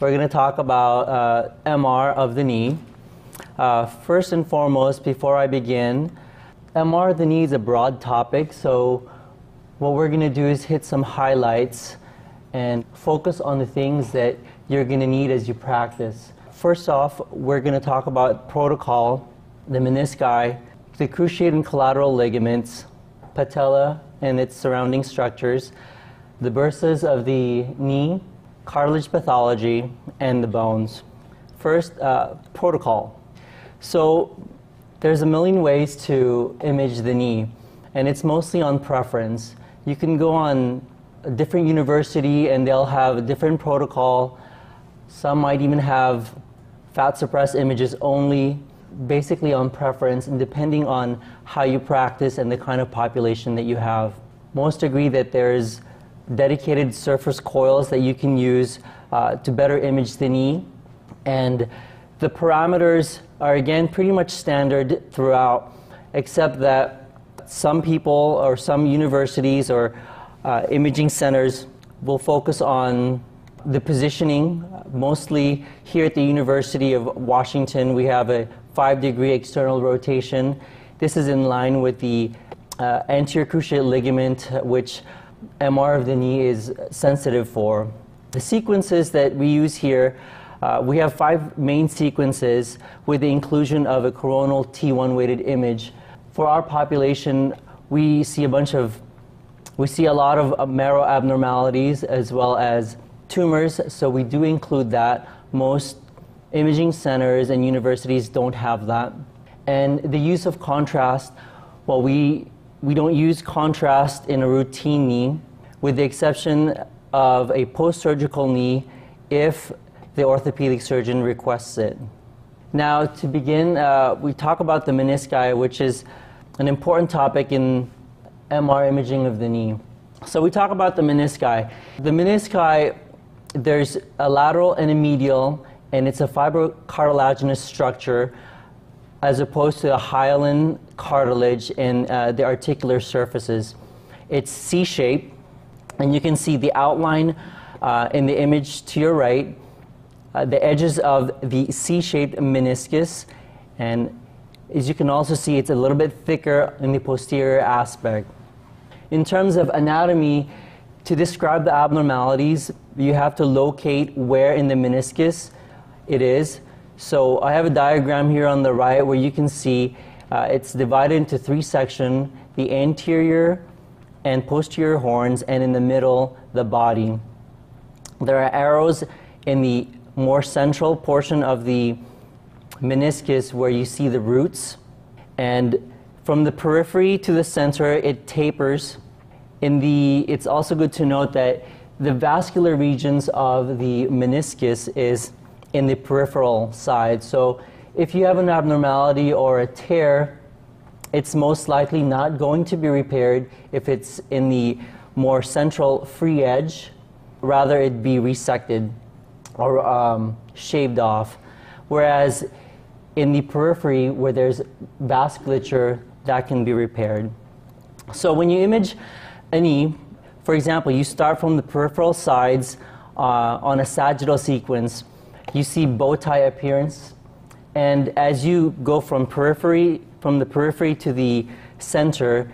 We're going to talk about uh, MR of the knee. Uh, first and foremost, before I begin, MR of the knee is a broad topic, so what we're going to do is hit some highlights and focus on the things that you're going to need as you practice. First off, we're going to talk about protocol, the menisci, the cruciate and collateral ligaments, patella and its surrounding structures, the bursas of the knee, cartilage pathology, and the bones. First, uh, protocol. So there's a million ways to image the knee, and it's mostly on preference. You can go on a different university and they'll have a different protocol. Some might even have fat suppressed images only, basically on preference and depending on how you practice and the kind of population that you have. Most agree that there's dedicated surface coils that you can use uh, to better image the knee. And the parameters are again pretty much standard throughout, except that some people or some universities or uh, imaging centers will focus on the positioning. Mostly here at the University of Washington, we have a five degree external rotation. This is in line with the uh, anterior cruciate ligament, which MR of the knee is sensitive for. The sequences that we use here, uh, we have five main sequences with the inclusion of a coronal T1 weighted image. For our population, we see a bunch of, we see a lot of marrow abnormalities as well as tumors, so we do include that. Most imaging centers and universities don't have that. And the use of contrast, well, we we don't use contrast in a routine knee, with the exception of a post surgical knee if the orthopedic surgeon requests it. Now, to begin, uh, we talk about the menisci, which is an important topic in MR imaging of the knee. So, we talk about the menisci. The menisci, there's a lateral and a medial, and it's a fibrocartilaginous structure as opposed to the hyaline cartilage in uh, the articular surfaces. It's C-shaped, and you can see the outline uh, in the image to your right, uh, the edges of the C-shaped meniscus, and as you can also see, it's a little bit thicker in the posterior aspect. In terms of anatomy, to describe the abnormalities, you have to locate where in the meniscus it is. So I have a diagram here on the right where you can see uh, it's divided into three sections, the anterior and posterior horns, and in the middle, the body. There are arrows in the more central portion of the meniscus where you see the roots. And from the periphery to the center, it tapers. In the, it's also good to note that the vascular regions of the meniscus is in the peripheral side. So if you have an abnormality or a tear, it's most likely not going to be repaired if it's in the more central free edge. Rather, it be resected or um, shaved off. Whereas in the periphery, where there's vasculature, that can be repaired. So when you image a knee, for example, you start from the peripheral sides uh, on a sagittal sequence you see bow tie appearance. And as you go from periphery, from the periphery to the center,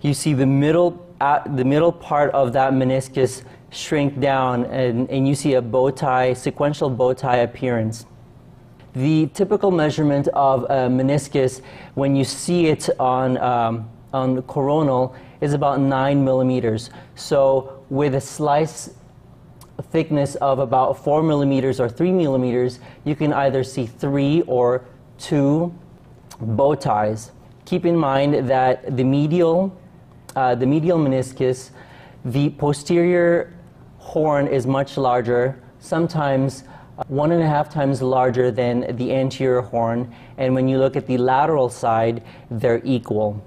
you see the middle, uh, the middle part of that meniscus shrink down and, and you see a bow tie, sequential bow tie appearance. The typical measurement of a meniscus when you see it on, um, on coronal is about 9 millimeters. So with a slice thickness of about 4 millimeters or 3 millimeters, you can either see three or two bow ties. Keep in mind that the medial, uh, the medial meniscus, the posterior horn is much larger, sometimes one and a half times larger than the anterior horn, and when you look at the lateral side, they're equal.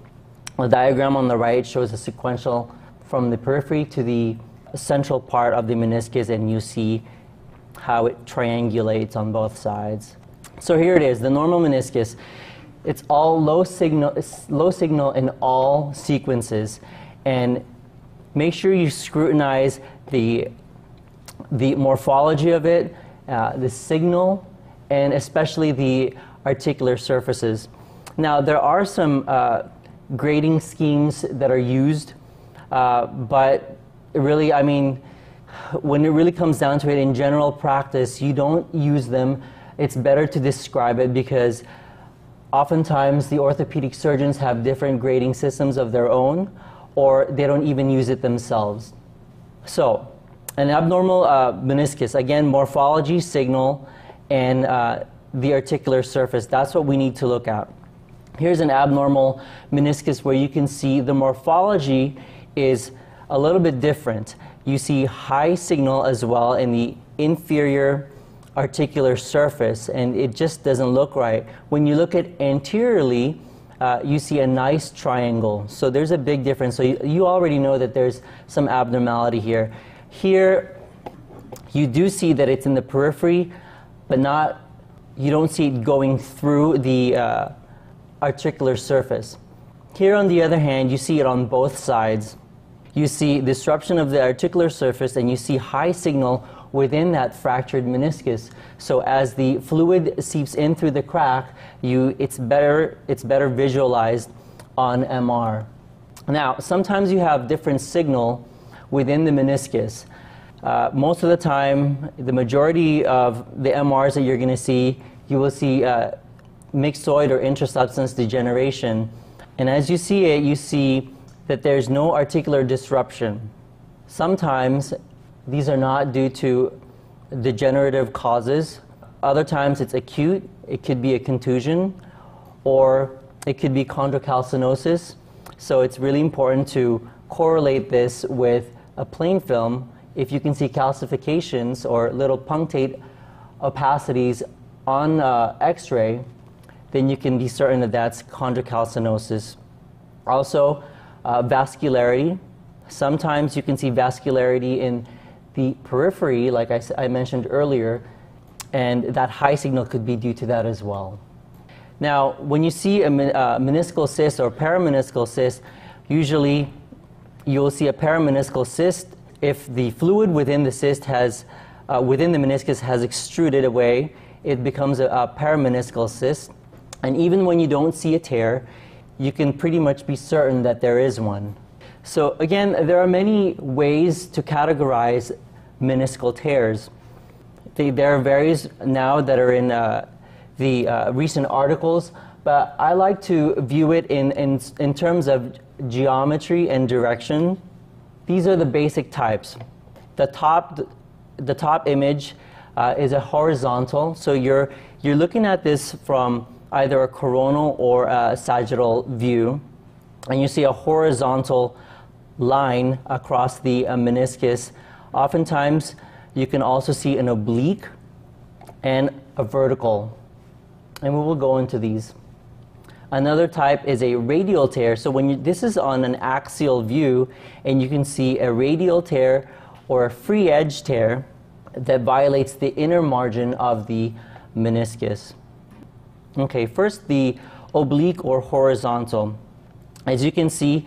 The diagram on the right shows a sequential from the periphery to the central part of the meniscus and you see how it triangulates on both sides. So here it is, the normal meniscus. It's all low signal, low signal in all sequences. And make sure you scrutinize the, the morphology of it uh, the signal, and especially the articular surfaces. Now, there are some uh, grading schemes that are used, uh, but really, I mean, when it really comes down to it, in general practice, you don't use them. It's better to describe it because oftentimes the orthopedic surgeons have different grading systems of their own, or they don't even use it themselves. So, an abnormal uh, meniscus, again, morphology, signal, and uh, the articular surface. That's what we need to look at. Here's an abnormal meniscus where you can see the morphology is a little bit different. You see high signal as well in the inferior articular surface, and it just doesn't look right. When you look at anteriorly, uh, you see a nice triangle. So there's a big difference. So you, you already know that there's some abnormality here. Here, you do see that it's in the periphery, but not, you don't see it going through the uh, articular surface. Here, on the other hand, you see it on both sides. You see disruption of the articular surface, and you see high signal within that fractured meniscus. So as the fluid seeps in through the crack, you, it's, better, it's better visualized on MR. Now, sometimes you have different signal within the meniscus. Uh, most of the time, the majority of the MRs that you're going to see, you will see uh, myxoid or intrasubstance degeneration. And as you see it, you see that there's no articular disruption. Sometimes these are not due to degenerative causes. Other times it's acute, it could be a contusion, or it could be chondrocalcinosis. So it's really important to correlate this with a plain film. If you can see calcifications or little punctate opacities on uh, x-ray, then you can be certain that that's chondrocalcinosis. Also, uh, vascularity. Sometimes you can see vascularity in the periphery, like I, I mentioned earlier, and that high signal could be due to that as well. Now, when you see a uh, meniscal cyst or parameniscal cyst, usually you'll see a parameniscal cyst if the fluid within the cyst has, uh, within the meniscus has extruded away, it becomes a, a parameniscal cyst. And even when you don't see a tear, you can pretty much be certain that there is one. So again, there are many ways to categorize meniscal tears. The, there are various now that are in uh, the uh, recent articles, but I like to view it in, in, in terms of geometry and direction. These are the basic types. The top, the top image uh, is a horizontal, so you're, you're looking at this from either a coronal or a sagittal view, and you see a horizontal line across the uh, meniscus Oftentimes, you can also see an oblique and a vertical. And we will go into these. Another type is a radial tear. So when you, this is on an axial view, and you can see a radial tear or a free edge tear that violates the inner margin of the meniscus. Okay, first the oblique or horizontal. As you can see,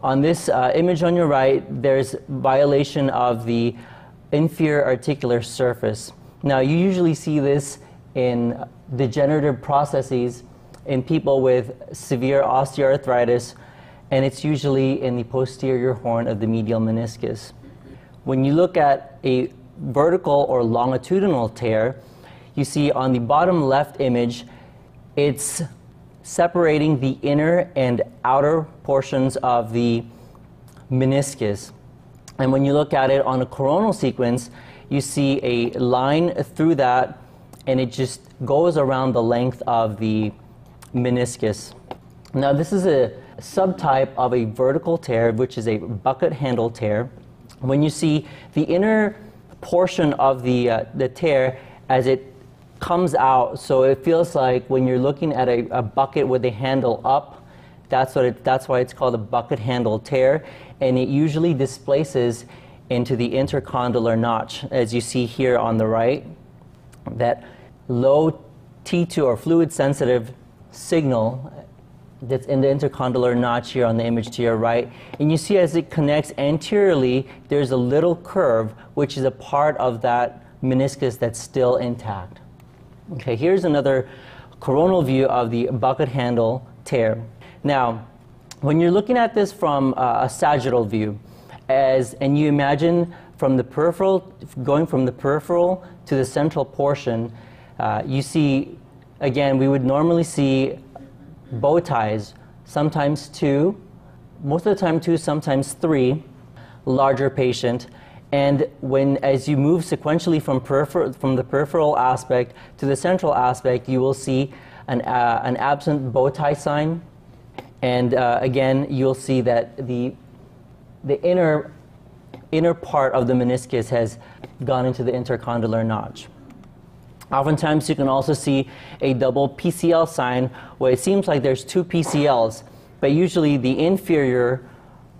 on this uh, image on your right, there's violation of the inferior articular surface. Now, you usually see this in degenerative processes in people with severe osteoarthritis, and it's usually in the posterior horn of the medial meniscus. When you look at a vertical or longitudinal tear, you see on the bottom left image, it's separating the inner and outer portions of the meniscus. And when you look at it on a coronal sequence, you see a line through that, and it just goes around the length of the meniscus. Now, this is a subtype of a vertical tear, which is a bucket handle tear. When you see the inner portion of the, uh, the tear as it comes out. So it feels like when you're looking at a, a bucket with a handle up, that's, what it, that's why it's called a bucket handle tear. And it usually displaces into the intercondylar notch, as you see here on the right. That low T2 or fluid sensitive signal that's in the intercondylar notch here on the image to your right. And you see as it connects anteriorly, there's a little curve, which is a part of that meniscus that's still intact. Okay, here's another coronal view of the bucket handle tear. Now, when you're looking at this from uh, a sagittal view, as and you imagine from the peripheral, going from the peripheral to the central portion, uh, you see, again, we would normally see bow ties, sometimes two, most of the time two, sometimes three, larger patient. And when, as you move sequentially from, from the peripheral aspect to the central aspect, you will see an, uh, an absent bow tie sign. And uh, again, you'll see that the, the inner, inner part of the meniscus has gone into the intercondylar notch. Oftentimes, you can also see a double PCL sign where it seems like there's two PCLs, but usually the inferior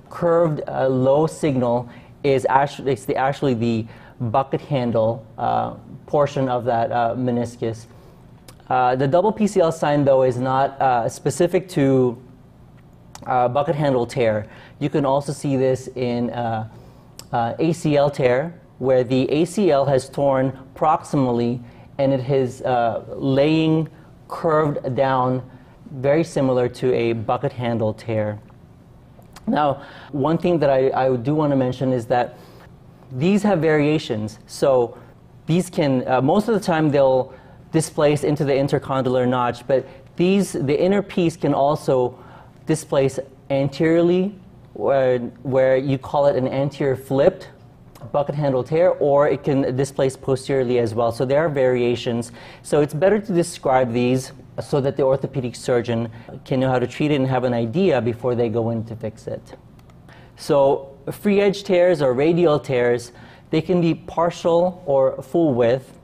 curved uh, low signal is actually, it's the, actually the bucket handle uh, portion of that uh, meniscus. Uh, the double PCL sign, though, is not uh, specific to uh, bucket handle tear. You can also see this in ACL tear, where the ACL has torn proximally and it is laying curved down, very similar to a bucket handle tear. Now, one thing that I, I do want to mention is that these have variations. So these can, uh, most of the time they'll displace into the intercondylar notch, but these, the inner piece can also displace anteriorly, where, where you call it an anterior flipped bucket handle tear, or it can displace posteriorly as well. So there are variations. So it's better to describe these so that the orthopedic surgeon can know how to treat it and have an idea before they go in to fix it. So free edge tears or radial tears, they can be partial or full width.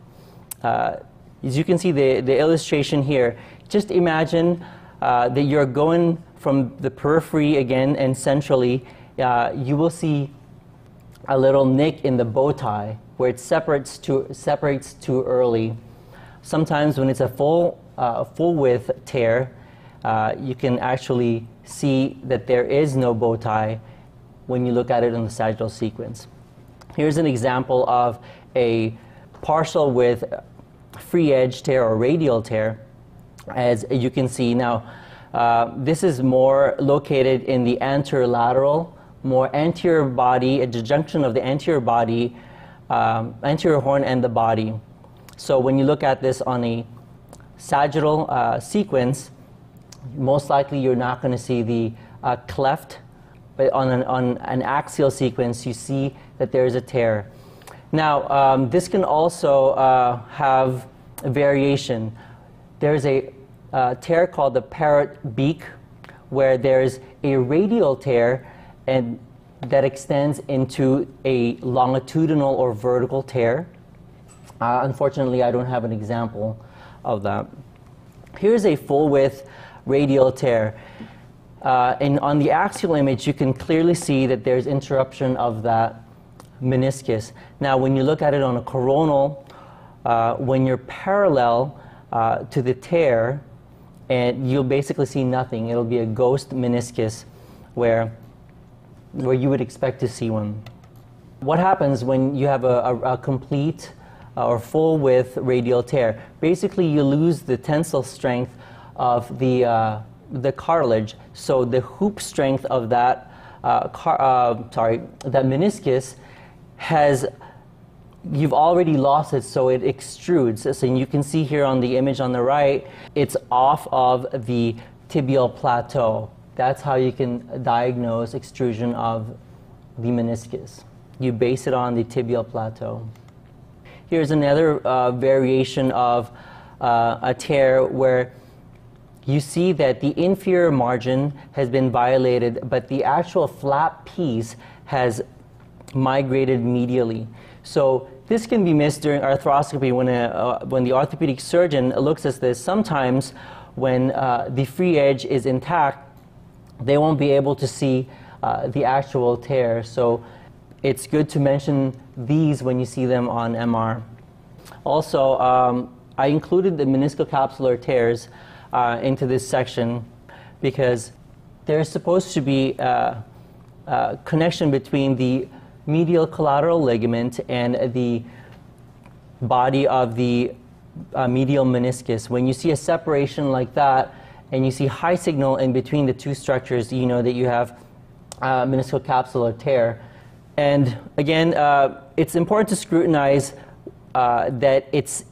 Uh, as you can see the, the illustration here, just imagine uh, that you're going from the periphery again and centrally, uh, you will see a little nick in the bow tie where it separates too, separates too early. Sometimes when it's a full, uh, full width tear, uh, you can actually see that there is no bow tie when you look at it in the sagittal sequence. Here's an example of a partial width free edge tear or radial tear. As you can see now, uh, this is more located in the anterolateral more anterior body, at the junction of the anterior body, um, anterior horn and the body. So when you look at this on a sagittal uh, sequence, most likely you're not going to see the uh, cleft, but on an, on an axial sequence, you see that there is a tear. Now, um, this can also uh, have a variation. There's a uh, tear called the parrot beak, where there's a radial tear and that extends into a longitudinal or vertical tear. Uh, unfortunately, I don't have an example of that. Here's a full width radial tear. Uh, and on the axial image, you can clearly see that there's interruption of that meniscus. Now, when you look at it on a coronal, uh, when you're parallel uh, to the tear, and you'll basically see nothing. It'll be a ghost meniscus where where you would expect to see one. What happens when you have a, a, a complete or full width radial tear? Basically, you lose the tensile strength of the, uh, the cartilage. So the hoop strength of that, uh, car, uh, sorry, that meniscus has you've already lost it, so it extrudes. So you can see here on the image on the right, it's off of the tibial plateau. That's how you can diagnose extrusion of the meniscus. You base it on the tibial plateau. Here's another uh, variation of uh, a tear where you see that the inferior margin has been violated, but the actual flap piece has migrated medially. So this can be missed during arthroscopy when, a, uh, when the orthopedic surgeon looks at this. Sometimes when uh, the free edge is intact, they won't be able to see uh, the actual tear. So it's good to mention these when you see them on MR. Also, um, I included the meniscocapsular tears uh, into this section because there's supposed to be a, uh, a uh, connection between the medial collateral ligament and the body of the uh, medial meniscus. When you see a separation like that, and you see high signal in between the two structures, you know that you have uh, meniscocapsular tear. And again, uh, it's important to scrutinize uh, that it's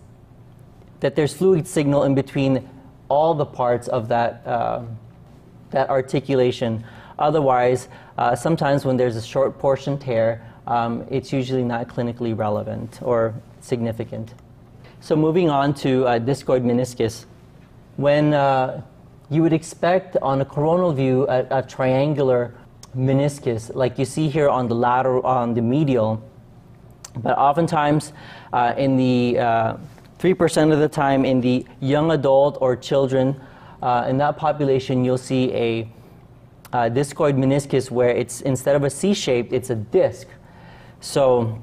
that there's fluid signal in between all the parts of that uh, that articulation. Otherwise, uh, sometimes when there's a short portion tear, um, it's usually not clinically relevant or significant. So moving on to uh, discoid meniscus, when uh, you would expect on a coronal view a, a, triangular meniscus, like you see here on the lateral, on the medial, but oftentimes uh, in the 3% uh, of the time in the young adult or children, uh, in that population, you'll see a uh, discoid meniscus where it's instead of a C-shaped, it's a disc. So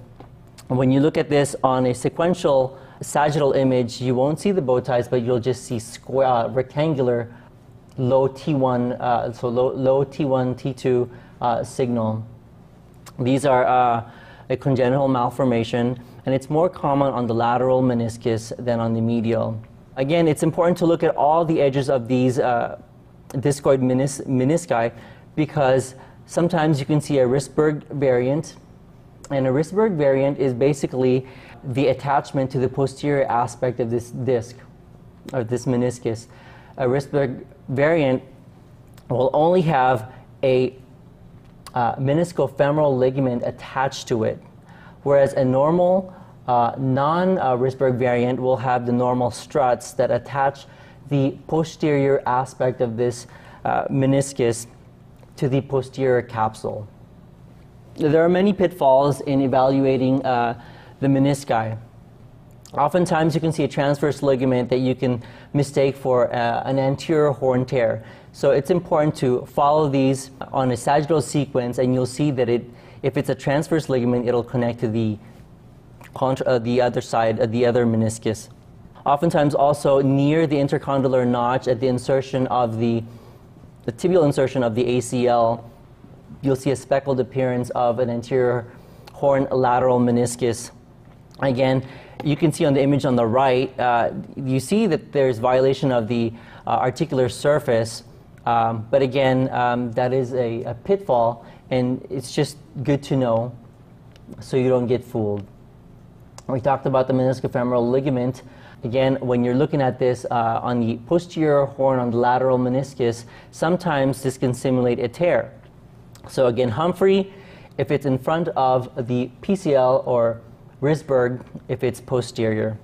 when you look at this on a sequential sagittal image, you won't see the bow ties, but you'll just see square, uh, rectangular low T1, uh, so low, low T1, T2 uh, signal. These are uh, a congenital malformation, and it's more common on the lateral meniscus than on the medial. Again, it's important to look at all the edges of these uh, discoid menis menisci because sometimes you can see a Wrisberg variant, and a Wrisberg variant is basically the attachment to the posterior aspect of this disc, of this meniscus. A Wrisberg variant will only have a uh, meniscofemoral ligament attached to it, whereas a normal uh, non-Wrisberg variant will have the normal struts that attach the posterior aspect of this uh, meniscus to the posterior capsule. There are many pitfalls in evaluating uh, the menisci. Oftentimes you can see a transverse ligament that you can mistake for uh, an anterior horn tear. So it's important to follow these on a sagittal sequence and you'll see that it, if it's a transverse ligament, it'll connect to the, uh, the other side, uh, the other meniscus. Oftentimes also near the intercondylar notch at the insertion of the, the tibial insertion of the ACL, you'll see a speckled appearance of an anterior horn lateral meniscus. Again, you can see on the image on the right, uh, you see that there's violation of the uh, articular surface, um, but again, um, that is a, a, pitfall, and it's just good to know so you don't get fooled. We talked about the meniscofemoral ligament. Again, when you're looking at this uh, on the posterior horn on the lateral meniscus, sometimes this can simulate a tear. So again, Humphrey, if it's in front of the PCL or Wrisberg, if it's posterior.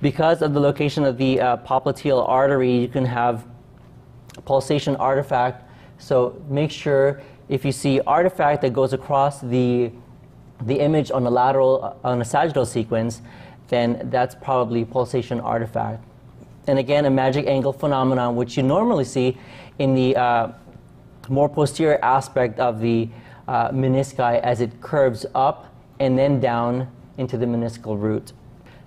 Because of the location of the uh, popliteal artery, you can have pulsation artifact. So make sure if you see artifact that goes across the, the image on a lateral, on a sagittal sequence, then that's probably pulsation artifact. And again, a magic angle phenomenon, which you normally see in the uh, more posterior aspect of the uh, menisci as it curves up and then down into the meniscal root.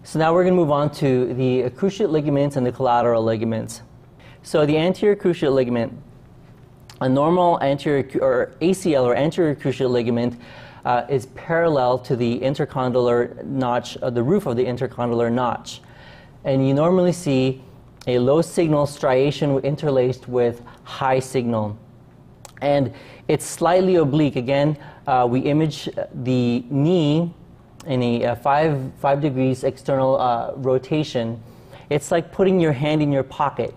So now we're going to move on to the cruciate ligaments and the collateral ligaments. So the anterior cruciate ligament, a normal anterior or ACL or anterior cruciate ligament uh, is parallel to the intercondylar notch, uh, the roof of the intercondylar notch. And you normally see a low signal striation interlaced with high signal. And it's slightly oblique. Again, uh, we image the knee in a, a five, five degrees external uh, rotation. It's like putting your hand in your pocket.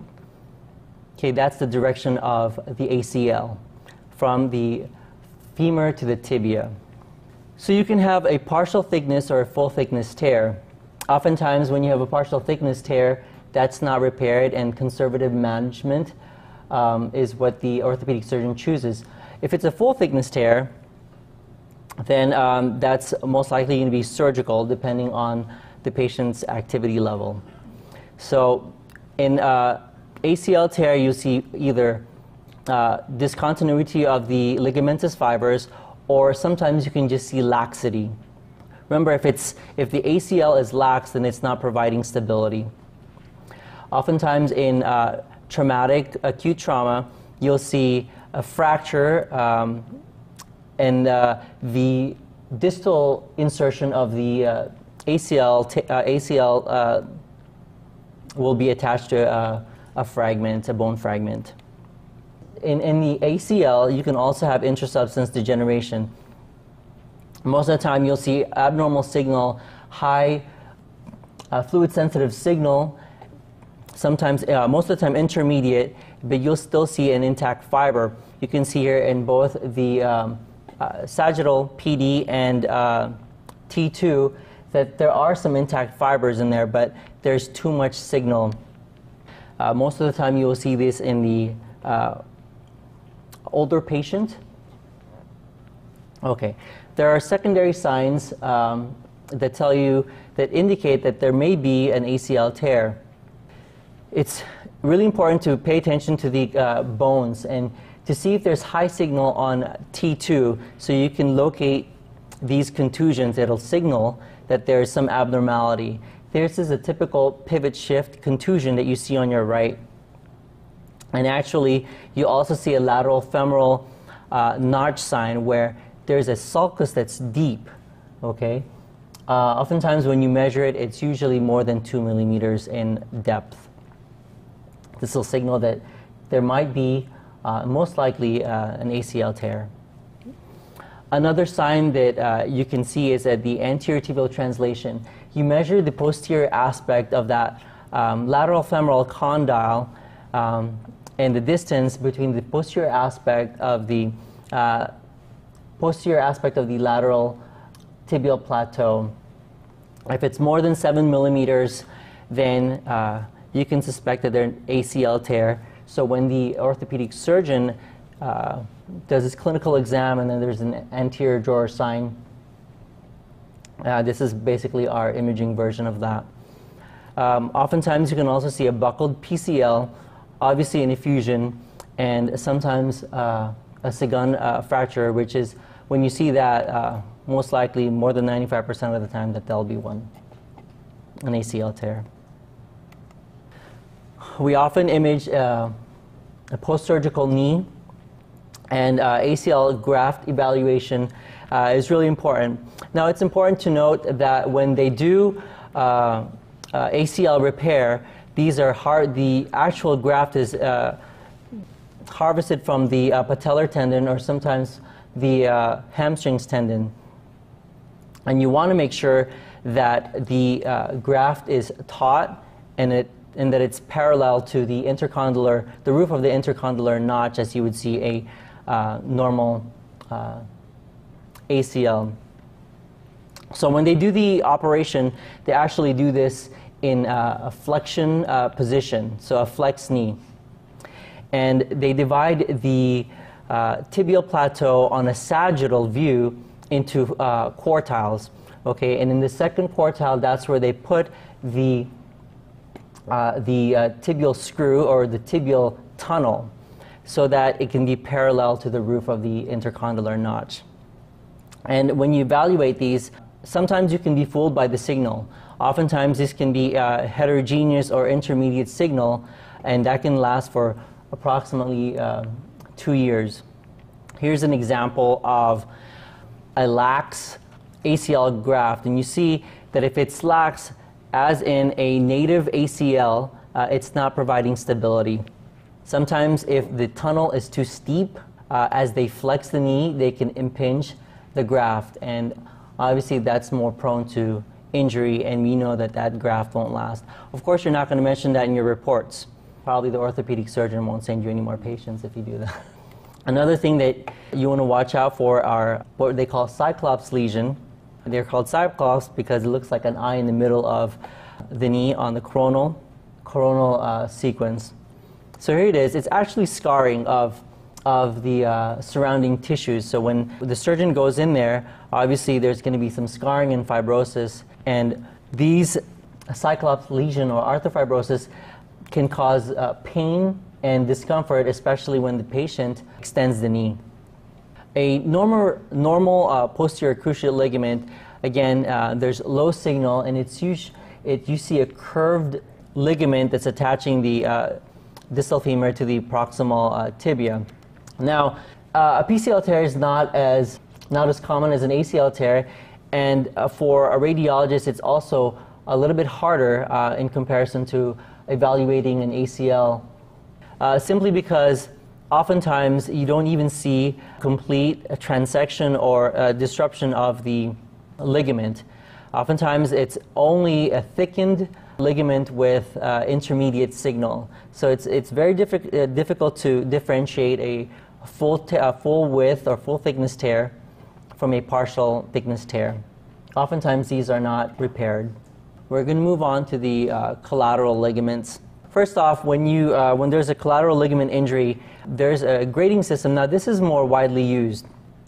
Okay, that's the direction of the ACL from the femur to the tibia. So you can have a partial thickness or a full thickness tear. Oftentimes when you have a partial thickness tear, that's not repaired and conservative management um, is what the orthopedic surgeon chooses. If it's a full thickness tear, then um, that's most likely going to be surgical depending on the patient's activity level. So in uh, ACL tear, you see either uh, discontinuity of the ligamentous fibers or sometimes you can just see laxity. Remember, if, it's, if the ACL is lax, then it's not providing stability. Oftentimes in uh, traumatic acute trauma, you'll see a fracture um, and uh, the distal insertion of the, uh, ACL, t- uh, ACL uh, will be attached to a, a fragment, a bone fragment. In, in the ACL, you can also have intrasubstance degeneration. Most of the time, you'll see abnormal signal, high uh, fluid sensitive signal, sometimes, uh, most of the time, intermediate, but you'll still see an intact fiber. You can see here in both the um, uh, sagittal PD and uh, T2 that there are some intact fibers in there, but there's too much signal. Uh, most of the time, you will see this in the uh, older patient. Okay, there are secondary signs um, that tell you that indicate that there may be an ACL tear. It's really important to pay attention to the uh, bones and to see if there's high signal on T2 so you can locate these contusions. It'll signal that there's some abnormality. This is a typical pivot shift contusion that you see on your right. And actually, you also see a lateral femoral uh, notch sign where there's a sulcus that's deep, okay? Uh, oftentimes when you measure it, it's usually more than two millimeters in depth. This will signal that there might be, uh, most likely, uh, an ACL tear. Another sign that uh, you can see is that the anterior tibial translation. You measure the posterior aspect of that um, lateral femoral condyle um, and the distance between the posterior aspect of the uh, posterior aspect of the lateral tibial plateau. If it's more than seven millimeters, then uh, you can suspect that there's an ACL tear. So when the orthopedic surgeon uh, does his clinical exam, and then there's an anterior drawer sign. Uh, this is basically our imaging version of that. Um, oftentimes, you can also see a buckled PCL, obviously an effusion, and sometimes uh, a Segond uh, fracture, which is when you see that, uh, most likely more than 95% of the time that there'll be one, an ACL tear. We often image uh, a post-surgical knee and uh, ACL graft evaluation uh, is really important. Now, it's important to note that when they do uh, uh ACL repair, these are hard, the actual graft is uh, harvested from the patellar tendon or sometimes the hamstrings tendon. And you want to make sure that the graft is taut and it and that it's parallel to the intercondylar, the roof of the intercondylar notch, as you would see a uh, normal uh, ACL. So when they do the operation, they actually do this in uh, a flexion uh, position, so a flex knee. And they divide the uh, tibial plateau on a sagittal view into uh, quartiles. Okay, and in the second quartile, that's where they put the Uh, the uh, tibial screw or the tibial tunnel so that it can be parallel to the roof of the intercondylar notch. And when you evaluate these, sometimes you can be fooled by the signal. Oftentimes, this can be a heterogeneous or intermediate signal, and that can last for approximately uh, two years. Here's an example of a lax ACL graft, and you see that if it's lax, as in a native ACL, uh, it's not providing stability. Sometimes if the tunnel is too steep, uh, as they flex the knee, they can impinge the graft. And obviously that's more prone to injury and we know that that graft won't last. Of course, you're not going to mention that in your reports. Probably the orthopedic surgeon won't send you any more patients if you do that. Another thing that you want to watch out for are what they call cyclops lesion. They're called cyclops because it looks like an eye in the middle of the knee on the coronal, coronal uh, sequence. So here it is. It's actually scarring of, of the uh, surrounding tissues. So when the surgeon goes in there, obviously there's going to be some scarring and fibrosis. And these cyclops lesion or arthrofibrosis can cause uh, pain and discomfort, especially when the patient extends the knee. A normal, normal uh, posterior cruciate ligament, again, uh, there's low signal, and it's us- it, you see a curved ligament that's attaching the uh, distal femur to the proximal uh, tibia. Now, uh, a PCL tear is not as, not as common as an ACL tear, And uh, for a radiologist, it's also a little bit harder in comparison to evaluating an ACL, simply because oftentimes you don't even see complete transection or uh, disruption of the ligament. Oftentimes it's only a thickened ligament with uh, intermediate signal. So it's, it's very diffi- uh, difficult to differentiate a full, full width or full thickness tear from a partial thickness tear. Oftentimes these are not repaired. We're going to move on to the uh, collateral ligaments. First off, when, you, uh, when there's a collateral ligament injury, there's a grading system. Now, this is more widely used.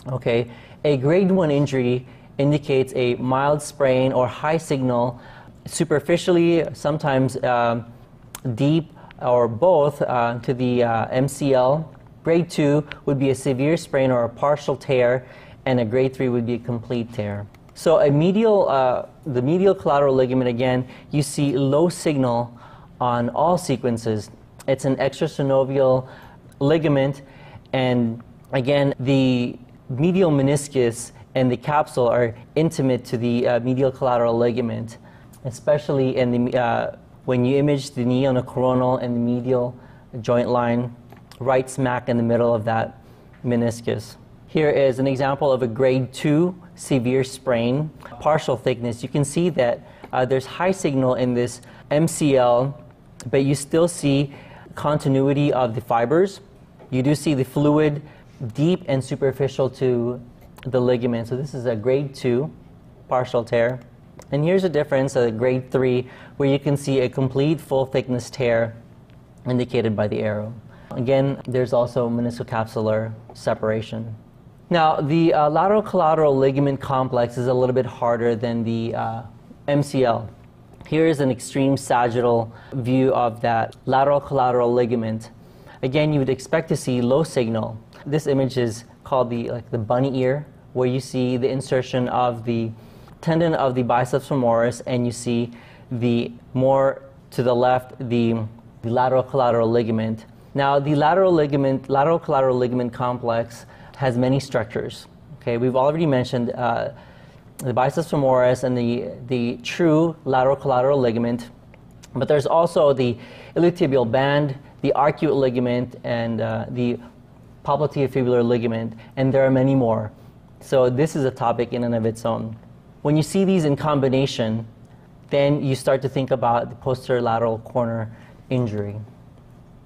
Okay, a grade one injury indicates a mild sprain or high signal, superficially, sometimes uh, deep or both, uh, to the uh, MCL. Grade two would be a severe sprain or a partial tear, and a grade three would be a complete tear. So a medial, uh, the medial collateral ligament, again, you see low signal on all sequences. It's an extrasynovial ligament, and again, the medial meniscus and the capsule are intimate to the uh, medial collateral ligament, especially in the, uh, when you image the knee on the coronal and the medial joint line, right smack in the middle of that meniscus. Here is an example of a grade 2 severe sprain, partial thickness. You can see that uh, there's high signal in this MCL, but you still see continuity of the fibers. You do see the fluid deep and superficial to the ligament. So this is a grade 2 partial tear. And here's a difference at grade 3 where you can see a complete full thickness tear indicated by the arrow. Again, there's also meniscocapsular separation. Now, the uh, lateral collateral ligament complex is a little bit harder than the uh, MCL. Here is an extreme sagittal view of that lateral collateral ligament. Again, you would expect to see low signal. This image is called the, like the bunny ear, where you see the insertion of the tendon of the biceps femoris and you see the more to the left, the, the lateral collateral ligament. Now, the lateral ligament, lateral collateral ligament complex has many structures. Okay, we've already mentioned uh, the biceps femoris and the, the true lateral collateral ligament, but there's also the iliotibial band, the arcuate ligament, and uh, the popliteofibular ligament, and there are many more. So this is a topic in and of its own. When you see these in combination, then you start to think about the posterior lateral corner injury,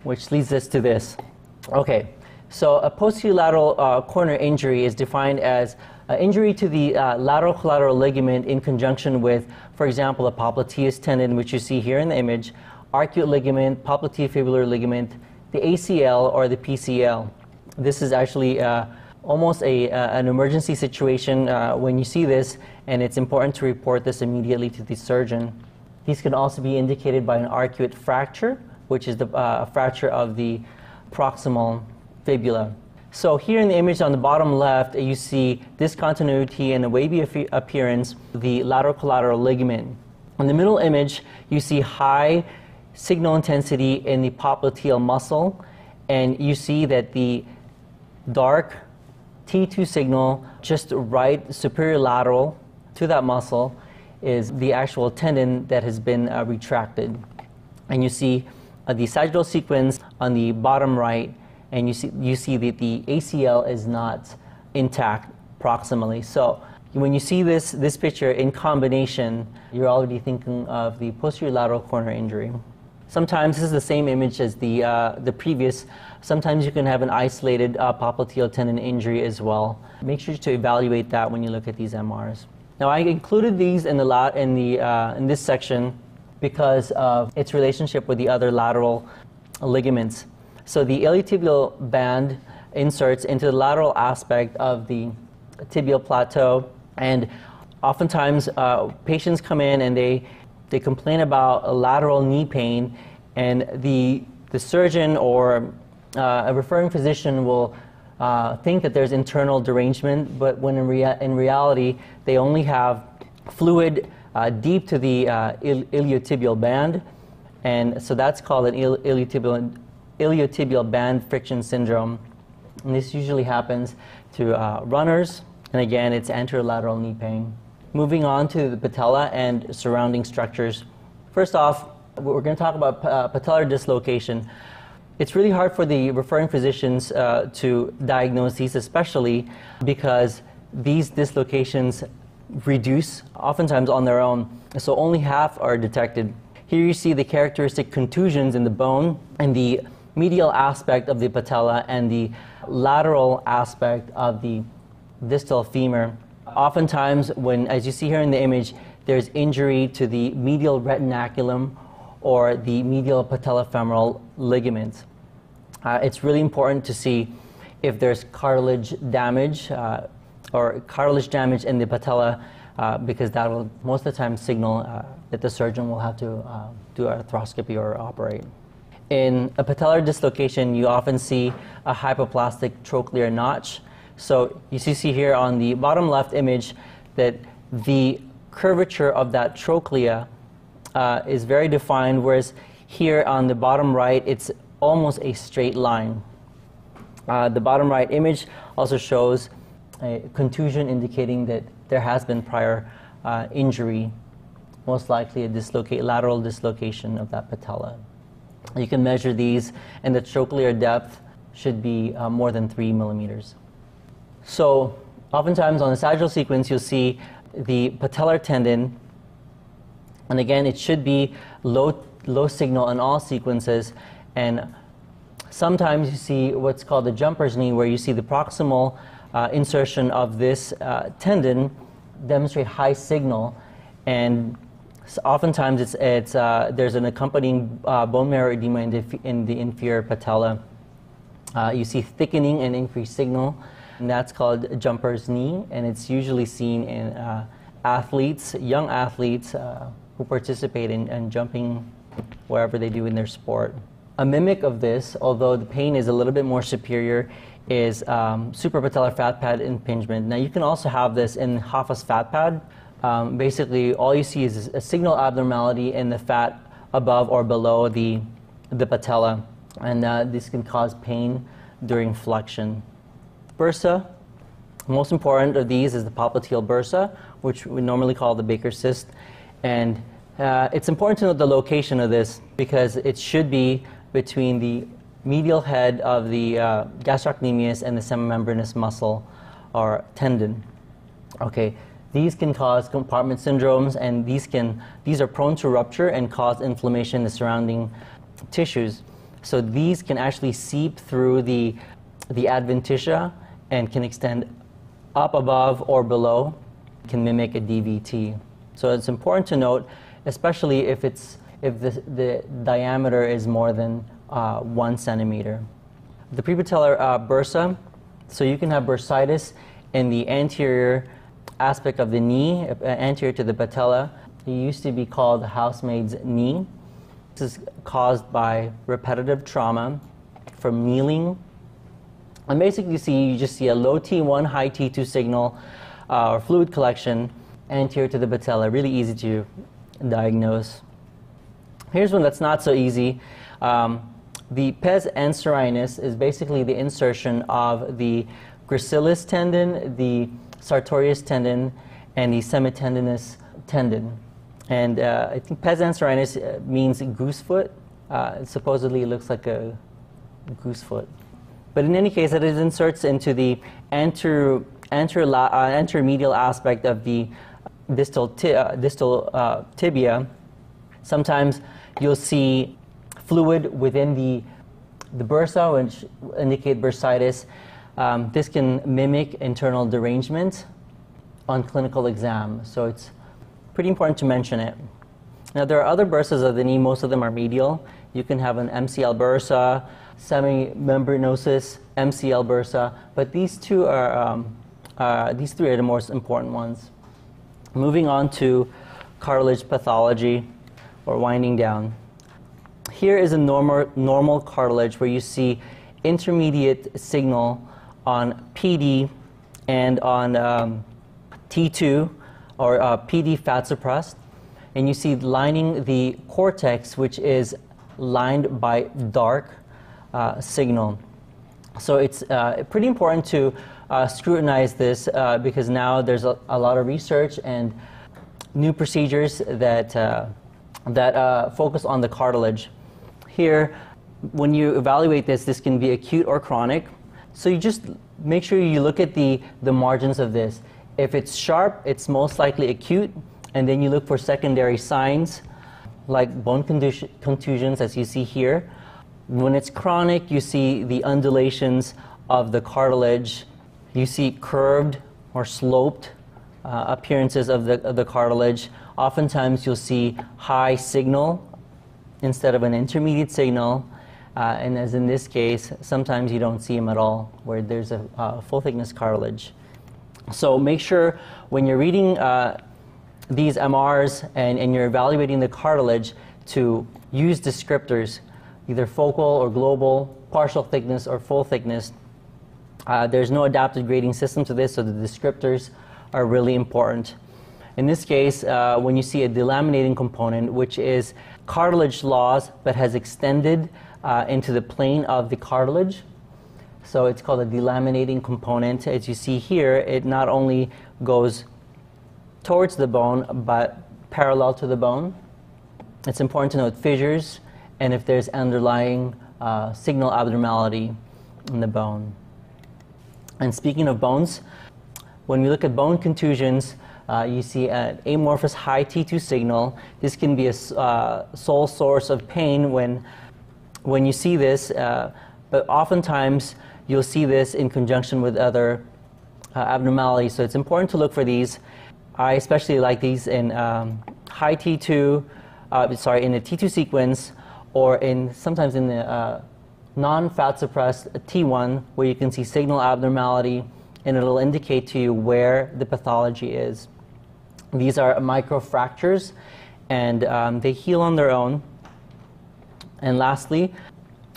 which leads us to this. Okay, so a posterior lateral uh, corner injury is defined as an injury to the uh, lateral collateral ligament in conjunction with, for example, a popliteus tendon, which you see here in the image, arcuate ligament, popliteofibular ligament, the ACL or the PCL. This is actually uh, almost a, uh, an emergency situation uh, when you see this, and it's important to report this immediately to the surgeon. These can also be indicated by an arcuate fracture, which is the uh, fracture of the proximal fibula. So here in the image on the bottom left, you see discontinuity and a wavy appearance, the lateral collateral ligament. In the middle image, you see high signal intensity in the popliteal muscle, and you see that the dark T2 signal just right superior lateral to that muscle is the actual tendon that has been uh, retracted. And you see uh, the sagittal sequence on the bottom right, and you see, you see that the ACL is not intact proximally. So when you see this, this picture in combination, you're already thinking of the posterior lateral corner injury. Sometimes this is the same image as the, uh, the previous. Sometimes you can have an isolated uh, popliteal tendon injury as well. Make sure to evaluate that when you look at these MRs. Now I included these in, the la- in, the, uh, in this section because of its relationship with the other lateral ligaments. So the iliotibial band inserts into the lateral aspect of the tibial plateau and oftentimes uh, patients come in and they they complain about a lateral knee pain, and the, the surgeon or uh, a referring physician will uh, think that there's internal derangement, but when in, rea- in reality, they only have fluid uh, deep to the uh, il- iliotibial band, and so that's called an il- iliotibial, iliotibial band friction syndrome. And this usually happens to uh, runners, and again, it's anterolateral knee pain. Moving on to the patella and surrounding structures. First off, we're going to talk about uh, patellar dislocation. It's really hard for the referring physicians uh, to diagnose these, especially because these dislocations reduce oftentimes on their own, so only half are detected. Here you see the characteristic contusions in the bone and the medial aspect of the patella and the lateral aspect of the distal femur. Oftentimes, when, as you see here in the image, there's injury to the medial retinaculum or the medial patellofemoral ligament. Uh, it's really important to see if there's cartilage damage uh, or cartilage damage in the patella uh, because that will most of the time signal uh, that the surgeon will have to uh, do arthroscopy or operate. In a patellar dislocation, you often see a hypoplastic trochlear notch. So you see here on the bottom left image that the curvature of that trochlea uh, is very defined, whereas here on the bottom right, it's almost a straight line. Uh, the bottom right image also shows a contusion indicating that there has been prior uh, injury, most likely a dislocate, lateral dislocation of that patella. You can measure these, and the trochlear depth should be uh, more than three millimeters. So, oftentimes on the sagittal sequence, you'll see the patellar tendon, and again, it should be low, low signal in all sequences, and sometimes you see what's called the jumper's knee, where you see the proximal uh, insertion of this uh, tendon demonstrate high signal, and so oftentimes it's, it's, uh, there's an accompanying uh, bone marrow edema in the, in the inferior patella. Uh, you see thickening and increased signal, and that's called jumper's knee, and it's usually seen in uh, athletes, young athletes uh, who participate in, in jumping wherever they do in their sport. A mimic of this, although the pain is a little bit more superior, is um, suprapatellar fat pad impingement. Now you can also have this in Hoffa's fat pad, um, basically all you see is a signal abnormality in the fat above or below the, the patella, and uh, this can cause pain during flexion. Bursa, most important of these is the popliteal bursa, which we normally call the Baker cyst, and uh, it's important to note the location of this because it should be between the medial head of the uh, gastrocnemius and the semimembranosus muscle or tendon. Okay, these can cause compartment syndromes, and these, can, these are prone to rupture and cause inflammation in the surrounding tissues. So these can actually seep through the, the adventitia and can extend up above or below, can mimic a DVT. So it's important to note, especially if, it's, if the, the diameter is more than uh, one centimeter. The prepatellar uh, bursa, so you can have bursitis in the anterior aspect of the knee, uh, anterior to the patella. It used to be called housemaid's knee. This is caused by repetitive trauma from kneeling. And basically, you see, you just see a low T1, high T2 signal uh, or fluid collection anterior to the patella. Really easy to diagnose. Here's one that's not so easy. Um, the pes anserinus is basically the insertion of the gracilis tendon, the sartorius tendon and the semitendinosus tendon. And uh, I think pes anserinus uh, means goosefoot. Uh, supposedly it looks like a goosefoot. But in any case, it inserts into the anterior, anterior, uh, aspect of the distal, uh, distal uh, tibia. Sometimes you'll see fluid within the, the bursa, which indicate bursitis. Um, this can mimic internal derangement on clinical exam, so it's pretty important to mention it. Now, there are other bursas of the knee, most of them are medial. You can have an MCL bursa, semimembranosus, MCL bursa, but these two are, um, uh, these three are the most important ones. Moving on to cartilage pathology or winding down. Here is a normal, normal cartilage where you see intermediate signal on PD and on um, T2 or uh, PD fat suppressed. And you see lining the cortex, which is lined by dark uh, signal. So it's uh, pretty important to uh, scrutinize this uh, because now there's a, a, lot of research and new procedures that, uh, that focus on the cartilage. Here, when you evaluate this, this can be acute or chronic. So you just make sure you look at the, the margins of this. If it's sharp, it's most likely acute, and then you look for secondary signs like bone contusions, as you see here. When it's chronic, you see the undulations of the cartilage. You see curved or sloped uh, appearances of the, of the cartilage. Oftentimes, you'll see high signal instead of an intermediate signal. Uh, and as in this case, sometimes you don't see them at all, where there's a uh, full thickness cartilage. So make sure when you're reading uh, these MRs and, and you're evaluating the cartilage to use descriptors, either focal or global, partial thickness or full thickness. Uh, there's no adaptive grading system to this, so the descriptors are really important. In this case, uh, when you see a delaminating component, which is cartilage loss but has extended uh, into the plane of the cartilage, so it's called a delaminating component. As you see here, it not only goes towards the bone but parallel to the bone. It's important to note fissures and if there's underlying uh, signal abnormality in the bone. And speaking of bones, when we look at bone contusions, uh, you see an amorphous high T2 signal. This can be a uh, sole source of pain when, when you see this, uh, but oftentimes you'll see this in conjunction with other uh, abnormalities. So it's important to look for these. I especially like these in um, high T2, uh, sorry, in the T2 sequence, or in sometimes in the uh, non-fat suppressed T1, where you can see signal abnormality, and it'll indicate to you where the pathology is. These are microfractures, and um, they heal on their own. And lastly,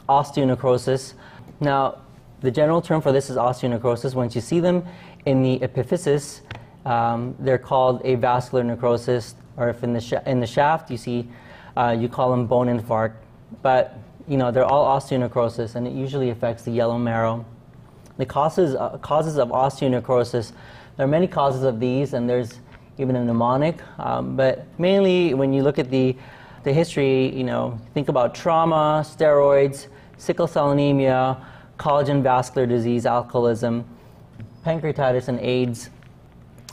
osteonecrosis. Now, the general term for this is osteonecrosis. Once you see them in the epiphysis, um, they're called avascular necrosis, or if in the, in the shaft you see, uh, you call them bone infarct. But you know, they're all osteonecrosis, and it usually affects the yellow marrow. The causes, uh, causes of osteonecrosis, there are many causes of these, and there's even a mnemonic. Um, but mainly, when you look at the, the history, you know, think about trauma, steroids, sickle cell anemia, collagen vascular disease, alcoholism, pancreatitis, and AIDS.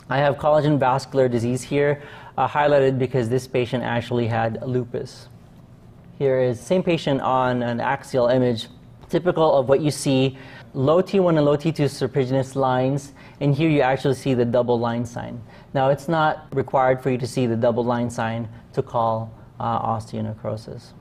I have collagen vascular disease here uh, highlighted because this patient actually had lupus. Here is same patient on an axial image, typical of what you see, low T1 and low T2 serpiginous lines, and here you actually see the double line sign. Now it's not required for you to see the double line sign to call uh, osteonecrosis.